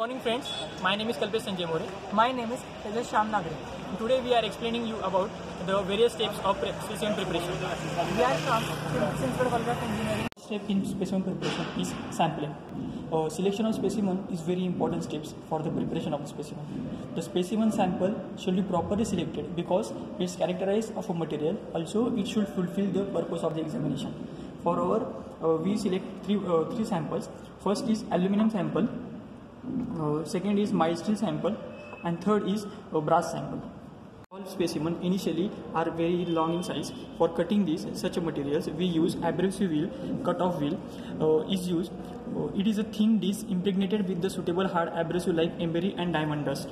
Good morning friends, my name is Kalpesh Sanjay More. My name is Tejas Nagare. Today we are explaining you about the various steps of specimen preparation. We are from of Engineering. Step in specimen preparation is sampling. Uh, selection of specimen is very important steps for the preparation of the specimen. The specimen sample should be properly selected because it's characterized of a material. Also, it should fulfill the purpose of the examination. For our, uh, we select three uh, three samples. First is aluminum sample. Uh, second is mild steel sample, and third is uh, brass sample. All specimen initially are very long in size. For cutting these such materials, we use abrasive wheel, cut-off wheel uh, is used. Uh, it is a thin disc impregnated with the suitable hard abrasive like emery and diamond dust.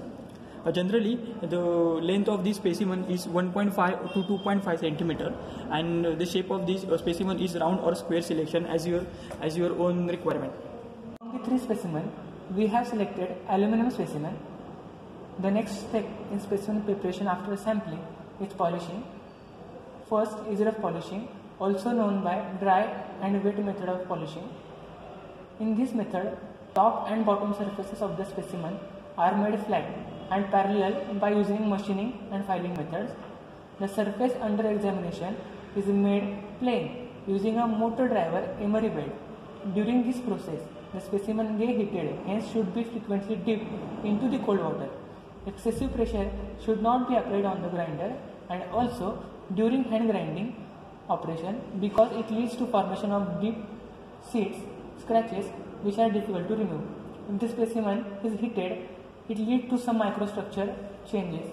Uh, generally, the length of this specimen is 1.5 to 2.5 centimeter, and the shape of this uh, specimen is round or square selection as your as your own requirement. The three specimen, we have selected aluminum specimen. The next step in specimen preparation after sampling is polishing. First is rough polishing, also known by dry and wet method of polishing. In this method, top and bottom surfaces of the specimen are made flat and parallel by using machining and filing methods. The surface under examination is made plain using a motor driver emery bed. During this process, the specimen get heated, hence should be frequently dipped into the cold water. Excessive pressure should not be applied on the grinder and also during hand grinding operation because it leads to formation of deep seeds, scratches which are difficult to remove. If the specimen is heated, it leads to some microstructure changes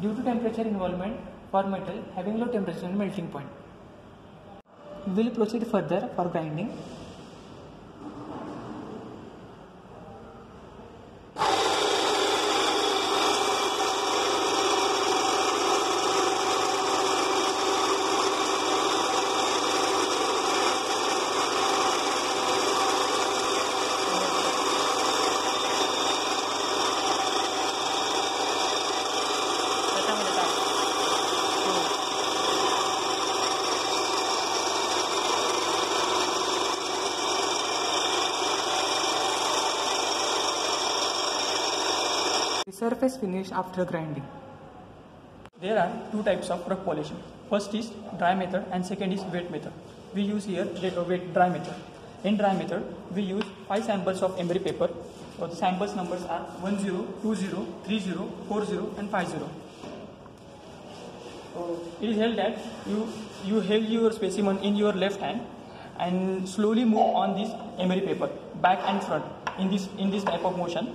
due to temperature involvement for metal having low temperature and melting point. We will proceed further for grinding. The surface finish after grinding. There are two types of rough polishing. First is dry method and second is wet method. We use here uh, wet dry method. In dry method, we use five samples of emery paper. So the samples numbers are 10, 20, 30, 40 and 50. Uh, it is held that you you hold your specimen in your left hand and slowly move on this emery paper back and front in this in this type of motion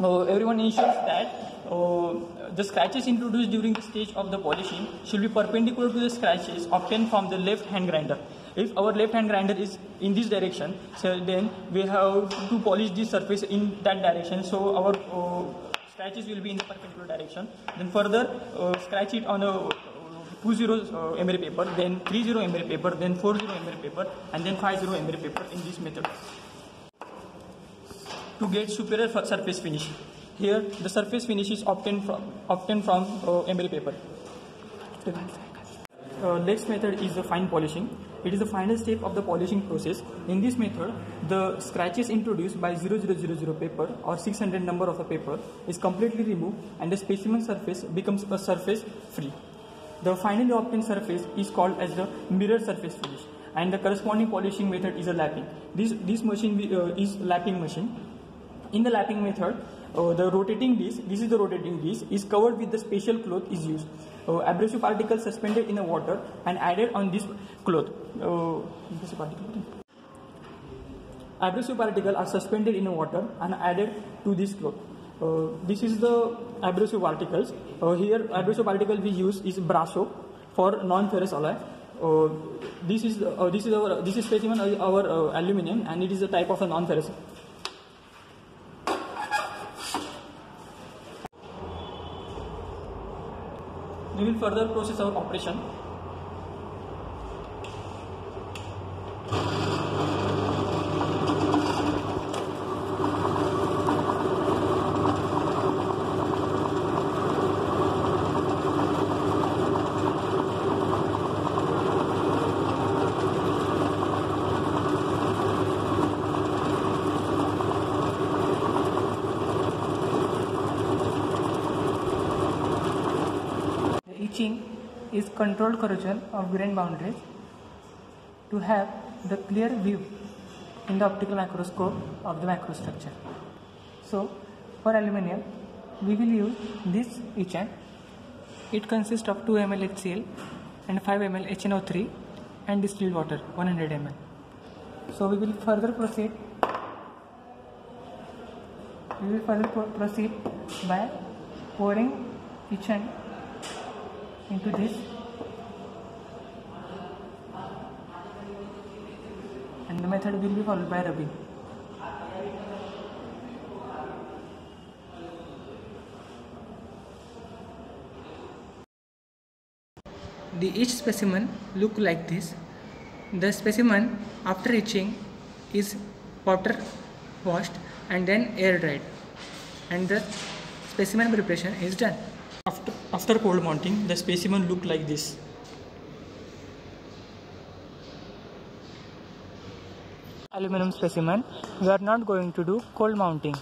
everyone ensures that uh, the scratches introduced during the stage of the polishing should be perpendicular to the scratches obtained from the left hand grinder. If our left hand grinder is in this direction, so then we have to polish this surface in that direction. So our uh, scratches will be in the perpendicular direction. Then further uh, scratch it on a uh, 20 uh, emery paper, then 30 emery paper, then 40 emery paper, and then 50 emery paper in this method to get superior surface finish. Here, the surface finish is obtained from obtained from uh, emery paper. Uh, next method is the fine polishing. It is the final step of the polishing process. In this method, the scratches introduced by 0000 paper or 600 number of a paper is completely removed and the specimen surface becomes a surface free. The finally obtained surface is called as the mirror surface finish and the corresponding polishing method is a lapping. This, this machine uh, is lapping machine. In the lapping method, uh, the rotating disc, this is the rotating disc, is covered with the special cloth is used. Uh, abrasive particles suspended in the water and added on this cloth. Uh, abrasive. Abrasive particles are suspended in the water and added to this cloth. Uh, this is the abrasive particles. Uh, here, abrasive particle we use is brasso for non-ferrous alloy. Uh, this is uh, this is our this is specimen our uh, aluminum and it is a type of a non-ferrous. We will further process our operation. Is controlled corrosion of grain boundaries to have the clear view in the optical microscope of the microstructure. So, for aluminium, we will use this etchant. It consists of 2 ml HCl and 5 ml HNO3 and distilled water 100 ml. So, we will further proceed. We will further pro- proceed by pouring etchant into this and the method will be followed by rubbing. The each specimen look like this. The specimen after etching is water washed and then air dried and the specimen preparation is done. After, after cold mounting, the specimen look like this. Aluminum specimen we are not going to do cold mounting